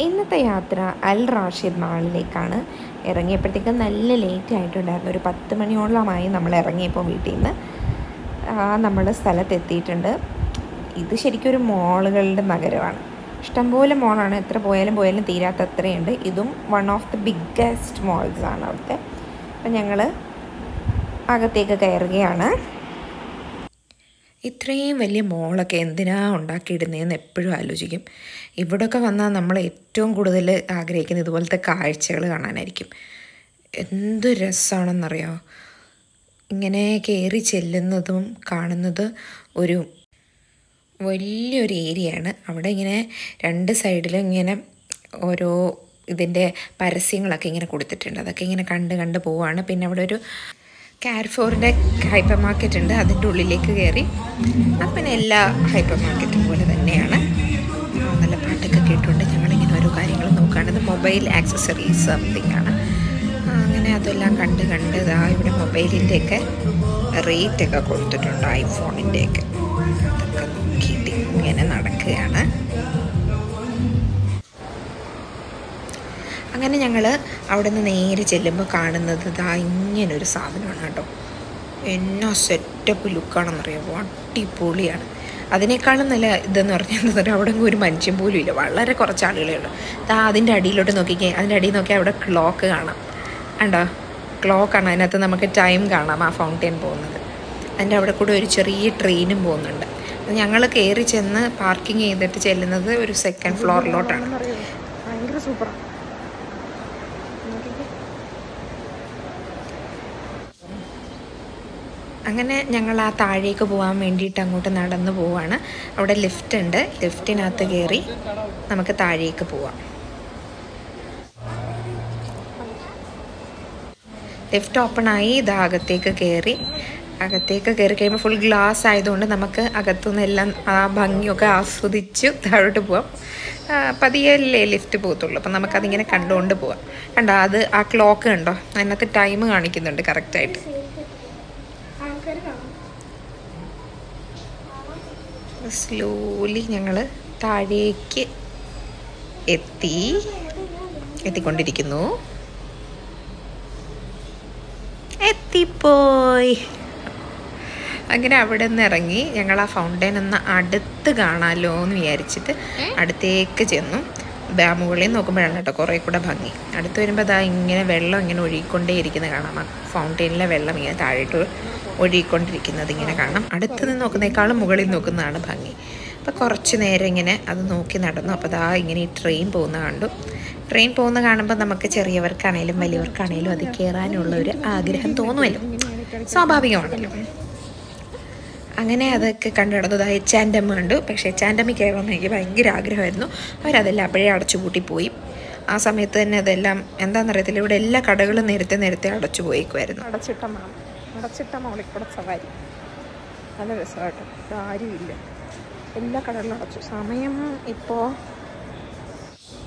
ഇന്നത്തെ യാത്ര അൽ റാഷിദ് മാളിലേക്കാണ്. ഇറങ്ങിയപ്പോഴത്തേക്കും നല്ല ലേറ്റ് ആയിട്ടുണ്ടായിരുന്നു. ഒരു പത്ത് മണിയോളമായി നമ്മൾ ഇറങ്ങിയപ്പോൾ വീട്ടിൽ നിന്ന്. നമ്മൾ സ്ഥലത്തെത്തിയിട്ടുണ്ട്. ഇത് ശരിക്കും ഒരു മോളുകളുടെ നഗരമാണ്. ഇഷ്ടംപോലെ മോളാണ്. എത്ര പോയാലും പോയാലും തീരാത്ത അത്രയുണ്ട് ഇതും വൺ ഓഫ് ദി ബിഗ്ഗസ്റ്റ് മോൾസാണ് അവിടുത്തെ. അപ്പം ഞങ്ങൾ അകത്തേക്ക് കയറുകയാണ്. ഇത്രയും വലിയ മോളൊക്കെ എന്തിനാ ഉണ്ടാക്കിയിടുന്നതെന്ന് എപ്പോഴും ആലോചിക്കും. ഇവിടെയൊക്കെ വന്നാൽ നമ്മൾ ഏറ്റവും കൂടുതൽ ആഗ്രഹിക്കുന്നത് ഇതുപോലത്തെ കാഴ്ചകൾ കാണാനായിരിക്കും. എന്ത് രസമാണെന്നറിയോ ഇങ്ങനെ കയറി ചെല്ലുന്നതും കാണുന്നത് ഒരു വലിയൊരു ഏരിയയാണ്. അവിടെ ഇങ്ങനെ രണ്ട് സൈഡിലും ഇങ്ങനെ ഓരോ ഇതിന്റെ പരസ്യങ്ങളൊക്കെ ഇങ്ങനെ കൊടുത്തിട്ടുണ്ട്. അതൊക്കെ ഇങ്ങനെ കണ്ട് കണ്ട് പോവാണ്. പിന്നെ അവിടെ ഒരു കാർഫോറിന്റെ ഹൈപ്പർ മാർക്കറ്റ് ഉണ്ട്. അതിന്റെ ഉള്ളിലേക്ക് കയറി. അപ്പം എല്ലാ ഹൈപ്പർ മാർക്കറ്റും പോലെ തന്നെയാണ്. നല്ല പാട്ടൊക്കെ കേട്ടുകൊണ്ട് ഞങ്ങളിങ്ങനെ ഓരോ കാര്യങ്ങൾ നോക്കുകയാണിത് മൊബൈൽ ആക്സസറീസ് സംതിങ് ആണ്. അങ്ങനെ അതെല്ലാം കണ്ട് കണ്ട് ഇതാ ഇവിടെ മൊബൈലിന്റെയൊക്കെ റേറ്റൊക്കെ കൊടുത്തിട്ടുണ്ട്. ഐഫോണിന്റെയൊക്കെ അങ്ങനെ ഞങ്ങൾ അവിടെ നിന്ന് നേരെ ചെല്ലുമ്പോൾ കാണുന്നത് ഇതാ ഇങ്ങനൊരു സാധനമാണ് കേട്ടോ. എന്നാ സെറ്റപ്പ് ലുക്കാണെന്നറിയാമോ അടിപൊളിയാണ്. അതിനേക്കാളും നല്ല ഇതെന്ന് പറഞ്ഞാൽ അവിടെ ഒരു മനുഷ്യൻ പോലും ഇല്ല. വളരെ കുറച്ച് ആളുകളേ ഉള്ളൂ. ദാ അതിന്റെ അടിയിലോട്ട് നോക്കിക്കേ അതിന്റെ അടിയിൽ നോക്കിയാൽ അവിടെ ക്ലോക്ക് കാണാം. കണ്ടോ? ക്ലോക്കാണ് അതിനകത്ത് നമുക്ക് ടൈം കാണാം ആ ഫൗണ്ടെയിൻ പോകുന്നത്. അതിന്റെ അവിടെ കൂടെ ഒരു ചെറിയ ട്രെയിനും പോകുന്നുണ്ട്. ഞങ്ങൾ കയറി ചെന്ന് പാർക്കിംഗ് ചെയ്തിട്ട് ചെല്ലുന്നത് ഒരു സെക്കൻഡ് ഫ്ലോറിലോട്ടാണ് ഭയങ്കര സൂപ്പറാണ് അങ്ങനെ ഞങ്ങൾ ആ താഴേക്ക് പോകാൻ വേണ്ടിയിട്ട് അങ്ങോട്ട് നടന്നു പോവാണ്. അവിടെ ലിഫ്റ്റ് ഉണ്ട്. ലിഫ്റ്റിനകത്ത് കയറി നമുക്ക് താഴേക്ക് പോവാം. ലിഫ്റ്റ് ഓപ്പൺ ആയി. ഇത് അകത്തേക്ക് കയറി അകത്തേക്ക് കയറി കഴിയുമ്പോൾ ഫുൾ ഗ്ലാസ് ആയതുകൊണ്ട് നമുക്ക് അകത്തുനിന്ന് എല്ലാം ആ ഭംഗിയൊക്കെ ആസ്വദിച്ച് താഴോട്ട് പോവാം. പതിയല്ലേ ലിഫ്റ്റ് പോകത്തുള്ളൂ. അപ്പം നമുക്കതിങ്ങനെ കണ്ടുകൊണ്ട് പോവാം. കണ്ടോ അത് ആ ക്ലോക്ക് കണ്ടോ? അതിനകത്ത് ടൈം കാണിക്കുന്നുണ്ട് കറക്റ്റായിട്ട് ആൾക്കാർ കാണും സ്ലോലി ഞങ്ങൾ താഴേക്ക് എത്തി. എത്തിക്കൊണ്ടിരിക്കുന്നു. എത്തിപ്പോയി. അങ്ങനെ അവിടെ നിന്ന് ഇറങ്ങി ഞങ്ങൾ ആ ഫൗണ്ടൈൻ ഒന്ന് അടുത്ത് കാണാമല്ലോ എന്ന് വിചാരിച്ചിട്ട് അടുത്തേക്ക് ചെന്നു. ദാ മുകളിൽ നോക്കുമ്പോഴാണ് കേട്ടോ കുറേ കൂടെ ഭംഗി. അടുത്ത് വരുമ്പോൾ അതാ ഇങ്ങനെ വെള്ളം ഇങ്ങനെ ഒഴുകിക്കൊണ്ടേ ഇരിക്കുന്നത് കാണാം. ഫൗണ്ടെയിനിലെ വെള്ളം ഇങ്ങനെ താഴോട്ട് ഒഴുകിക്കൊണ്ടിരിക്കുന്നത് ഇങ്ങനെ കാണാം. അടുത്ത് നിന്ന് നോക്കുന്നേക്കാളും മുകളിൽ നോക്കുന്നതാണ് ഭംഗി. അപ്പോൾ കുറച്ച് നേരം ഇങ്ങനെ അത് നോക്കി നടന്നു. അപ്പോൾ അതാ ഇങ്ങനെ ഈ ട്രെയിൻ പോകുന്ന കണ്ടു. ട്രെയിൻ പോകുന്ന കാണുമ്പോൾ നമുക്ക് ചെറിയവർക്കാണേലും വലിയവർക്കാണേലും അത് കയറാനുള്ള ഒരു ആഗ്രഹം തോന്നുമല്ലോ. സ്വാഭാവികമാണല്ലോ. അങ്ങനെ അതൊക്കെ കണ്ടു നടന്നതായ എച്ചാൻഡമ്മ കണ്ടു പക്ഷേ എച്ചാൻഡമ്മ കയറണമെന്ന് എനിക്ക് ഭയങ്കര ആഗ്രഹമായിരുന്നു. അവരതെല്ലാം അപ്പോഴേ അടച്ചു പൂട്ടിപ്പോയി ആ സമയത്ത് തന്നെ അതെല്ലാം എന്താണെന്നറിയത്തില്ല ഇവിടെ എല്ലാ കടകളും നേരത്തെ നേരത്തെ അടച്ചു പോയിക്കുമായിരുന്നു അടച്ചിട്ട മാം അടച്ചിട്ട മോളിൽ കൂടെ സവാരി. നല്ല രസമായിട്ട്. ആരുമില്ല എല്ലാ കടകളും അടച്ചു. സമയം ഇപ്പോൾ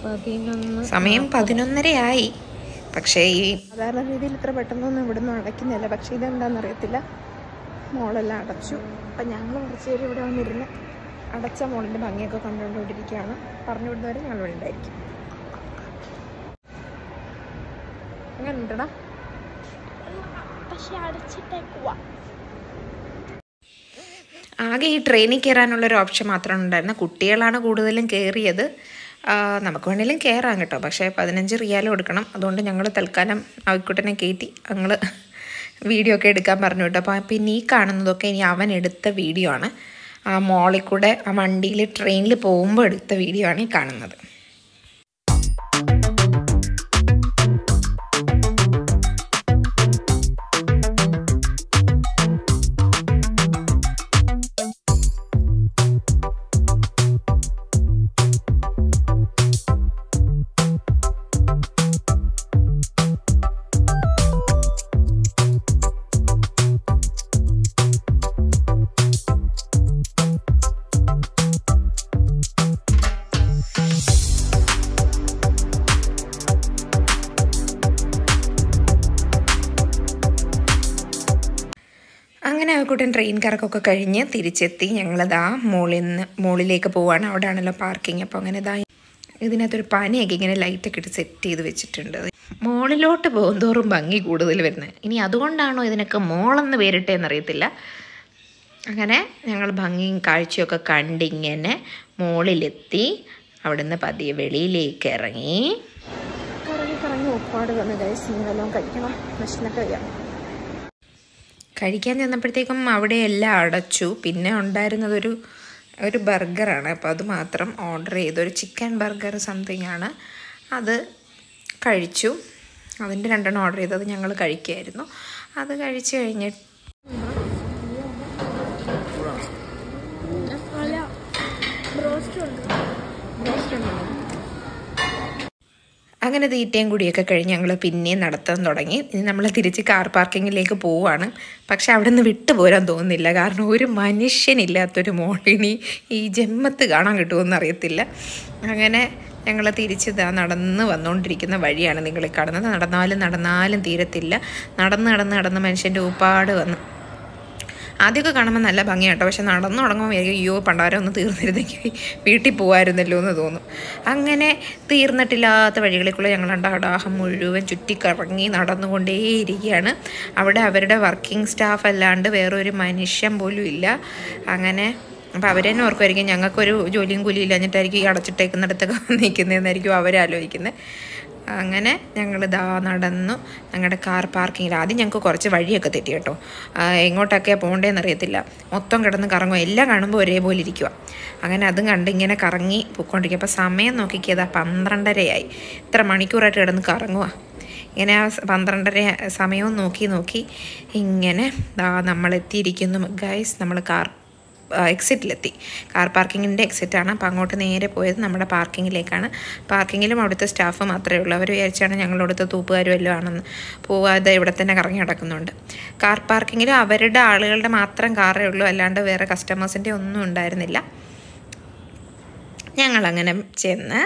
പതിനൊന്ന് സമയം പതിനൊന്നരയായി. പക്ഷേ ഈ സാധാരണ രീതിയിൽ ഇത്ര പെട്ടെന്നൊന്നും ഇവിടുന്ന് അടയ്ക്കുന്നില്ല. പക്ഷേ ഇതെന്താണെന്ന് അറിയത്തില്ല മോളെല്ലാം അടച്ചു. അപ്പം ഞങ്ങൾ കുറച്ച് പേര് ഇവിടെ വന്നിരുന്ന് അടച്ച മോളിന്റെ ഭംഗിയൊക്കെ കണ്ടുകൊണ്ടിരിക്കുകയാണ്. പറഞ്ഞു വിടുന്നവരെ ഞങ്ങൾ ഇവിടെ ഉണ്ടായിരിക്കും. അങ്ങനെ ഉണ്ടടാ. പക്ഷെ അടച്ചിട്ടേക്കുവാ. ആകെ ഈ ട്രെയിനിൽ കയറാനുള്ള ഒരു ഓപ്ഷൻ മാത്രമാണ് ഉണ്ടായിരുന്നത്. കുട്ടികളാണ് കൂടുതലും കയറിയത്. നമുക്ക് വേണമെങ്കിലും കയറാം കേട്ടോ. പക്ഷേ പതിനഞ്ച് റിയാലും കൊടുക്കണം അതുകൊണ്ട് ഞങ്ങൾ തൽക്കാലം ആവിക്കുട്ടനെ കയറ്റി ഞങ്ങൾ വീഡിയോ ഒക്കെ എടുക്കാൻ പറഞ്ഞു കേട്ടോ. അപ്പോൾ പിന്നെ ഈ കാണുന്നതൊക്കെ ഇനി അവൻ എടുത്ത വീഡിയോ ആണ്. ആ മോളിൽ കൂടെ ആ വണ്ടിയിൽ ട്രെയിനിൽ പോകുമ്പോൾ എടുത്ത വീഡിയോ ആണ് ഈ കാണുന്നത്. അങ്ങനെ ആയിക്കോട്ടെ ട്രെയിൻ കറക്കൊക്കെ കഴിഞ്ഞ് തിരിച്ചെത്തി. ഞങ്ങളതാ മുകളിൽ നിന്ന് മുകളിലേക്ക് പോവാണ്. അവിടെ ആണല്ലോ പാർക്കിംഗ് അപ്പോൾ അങ്ങനെ ഇതാ ഇതിനകത്തൊരു പനിയൊക്കെ ഇങ്ങനെ ലൈറ്റൊക്കെ ഇട്ട് സെറ്റ് ചെയ്ത് വെച്ചിട്ടുണ്ട്. മോളിലോട്ട് പോകുന്തോറും ഭംഗി കൂടുതൽ വരുന്നത് ഇനി അതുകൊണ്ടാണോ ഇതിനൊക്കെ മോളെന്ന് പേരിട്ടേന്നറിയത്തില്ല അങ്ങനെ ഞങ്ങൾ ഭംഗിയും കാഴ്ചയൊക്കെ കണ്ടിങ്ങനെ മുകളിലെത്തി അവിടുന്ന് പതിയെ വെളിയിലേക്ക് ഇറങ്ങി. കറങ്ങി കറങ്ങി ഒപ്പാട് വന്ന് ഇനി കഴിക്കണം. ഭക്ഷണമൊക്കെ വയ്യ കഴിക്കാൻ ചെന്നപ്പോഴത്തേക്കും അവിടെ എല്ലാം അടച്ചു. പിന്നെ ഉണ്ടായിരുന്നതൊരു ഒരു ബർഗറാണ്. അപ്പോൾ അത് മാത്രം ഓർഡർ ചെയ്തു. ഒരു ചിക്കൻ ബർഗർ സംതിങ് ആണ്. അത് കഴിച്ചു. അതിന്റെ രണ്ടെണ്ണം ഓർഡർ ചെയ്തത് ഞങ്ങൾ കഴിക്കുമായിരുന്നു അത് കഴിച്ച് കഴിഞ്ഞിട്ട് അങ്ങനെ തീറ്റയും കൂടിയൊക്കെ കഴിഞ്ഞ് ഞങ്ങൾ പിന്നെയും നടത്താൻ തുടങ്ങി. ഇനി നമ്മൾ തിരിച്ച് കാർ പാർക്കിങ്ങിലേക്ക് പോവുകയാണ് പക്ഷെ അവിടെ നിന്ന് വിട്ടുപോരാൻ തോന്നുന്നില്ല. കാരണം ഒരു മനുഷ്യനില്ലാത്തൊരു മോളിനി ഈ ജന്മത്ത് കാണാൻ കിട്ടുമെന്ന് അറിയത്തില്ല. അങ്ങനെ ഞങ്ങൾ തിരിച്ച് ഇതാ നടന്ന് വന്നുകൊണ്ടിരിക്കുന്ന വഴിയാണ് നിങ്ങൾ കാണുന്നത്. നടന്നാലും നടന്നാലും തീരത്തില്ല. നടന്ന് നടന്ന് നടന്ന് മനുഷ്യന്റെ ഉപ്പാട് വന്ന് ആദ്യമൊക്കെ കാണുമ്പോൾ നല്ല ഭംഗിയാട്ടോ പക്ഷെ നടന്നു തുടങ്ങുമ്പോൾ വിചാരിക്കും അയ്യോ പണ്ടാരം ഒന്ന് തീർന്നിരുന്നെങ്കിൽ വീട്ടിൽ പോകാമായിരുന്നല്ലോ എന്ന് തോന്നും. അങ്ങനെ തീർന്നിട്ടില്ലാത്ത വഴികളിൽ ഞങ്ങൾ അണ്ടാഹം മുഴുവൻ ചുറ്റിക്കറങ്ങി നടന്നുകൊണ്ടേയിരിക്കുകയാണ്. അവിടെ അവരുടെ വർക്കിംഗ് സ്റ്റാഫ് അല്ലാണ്ട് വേറൊരു മനുഷ്യൻ പോലും ഇല്ല. അങ്ങനെ അപ്പോൾ അവർ തന്നെ ഓർക്കുമായിരിക്കും ഞങ്ങൾക്കൊരു ജോലിയും കൂലിയില്ല എന്നിട്ടായിരിക്കും ഈ അടച്ചിട്ടേക്കുന്നിടത്തൊക്കെ നിൽക്കുന്നതെന്നായിരിക്കും അവരാലോചിക്കുന്നത് അങ്ങനെ ഞങ്ങൾ ഇതാ നടന്നു. ഞങ്ങളുടെ കാർ പാർക്കിങ്ങിൽ ആദ്യം ഞങ്ങൾക്ക് കുറച്ച് വഴിയൊക്കെ തെറ്റി കേട്ടോ. എങ്ങോട്ടൊക്കെ എങ്ങോട്ടൊക്കെയാണ് പോകേണ്ടതെന്ന് അറിയത്തില്ല മൊത്തം കിടന്ന് കറങ്ങും. എല്ലാം കാണുമ്പോൾ ഒരേപോലെ ഇരിക്കുക അങ്ങനെ അതും കണ്ട് ഇങ്ങനെ കറങ്ങി പോയിക്കൊണ്ടിരിക്കുക അപ്പോൾ സമയം നോക്കിക്കിയതാ പന്ത്രണ്ടരയായി. ഇത്ര മണിക്കൂറായിട്ട് കിടന്ന് കറങ്ങുക ഇങ്ങനെ ആ പന്ത്രണ്ടര സമയവും നോക്കി നോക്കി ഇങ്ങനെ ദാ നമ്മൾ എത്തിയിരിക്കുന്നു ഗൈസ് നമ്മൾ കാർ എക്സിറ്റിലെത്തി കാർ പാർക്കിങ്ങിന്റെ എക്സിറ്റാണ് അപ്പോൾ അങ്ങോട്ട് നേരെ പോയത് നമ്മുടെ പാർക്കിങ്ങിലേക്കാണ് പാർക്കിങ്ങിലും അവിടുത്തെ സ്റ്റാഫ് മാത്രമേ ഉള്ളൂ. അവർ വിചാരിച്ചാണ് ഞങ്ങളവിടുത്തെ തൂപ്പുകാരും എല്ലാം ആണെന്ന്. പോവാതെ ഇവിടെ തന്നെ കറങ്ങി നടക്കുന്നുണ്ട്. കാർ പാർക്കിങ്ങിലും അവരുടെ ആളുകളുടെ മാത്രം കാറേ ഉള്ളൂ. അല്ലാണ്ട് വേറെ കസ്റ്റമേഴ്സിന്റെ ഒന്നും ഉണ്ടായിരുന്നില്ല. ഞങ്ങളങ്ങനെ ചെന്ന്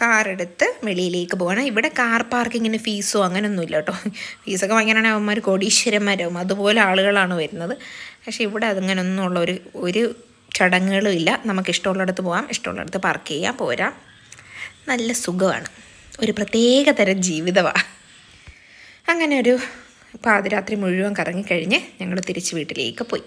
കാറെടുത്ത് വെളിയിലേക്ക് പോകണം. ഇവിടെ കാർ പാർക്കിങ്ങിന് ഫീസോ അങ്ങനെയൊന്നുമില്ല കേട്ടോ ഫീസൊക്കെ വാങ്ങിയാണെങ്കിൽ അവന്മാർ കോടീശ്വരന്മാരാവും. അതുപോലെ ആളുകളാണ് വരുന്നത്. പക്ഷേ ഇവിടെ അതിങ്ങനൊന്നുമുള്ള ഒരു ഒരു ചടങ്ങുകളും ഇല്ല. നമുക്ക് ഇഷ്ടമുള്ളിടത്ത് പോകാം ഇഷ്ടമുള്ളിടത്ത് പാർക്ക് ചെയ്യാം. പോരാം. നല്ല സുഖമാണ്. ഒരു പ്രത്യേക തരം ജീവിതമാണ് അങ്ങനെ ഒരു പാതിരാത്രി മുഴുവൻ കറങ്ങിക്കഴിഞ്ഞ് ഞങ്ങൾ തിരിച്ച് വീട്ടിലേക്ക് പോയി.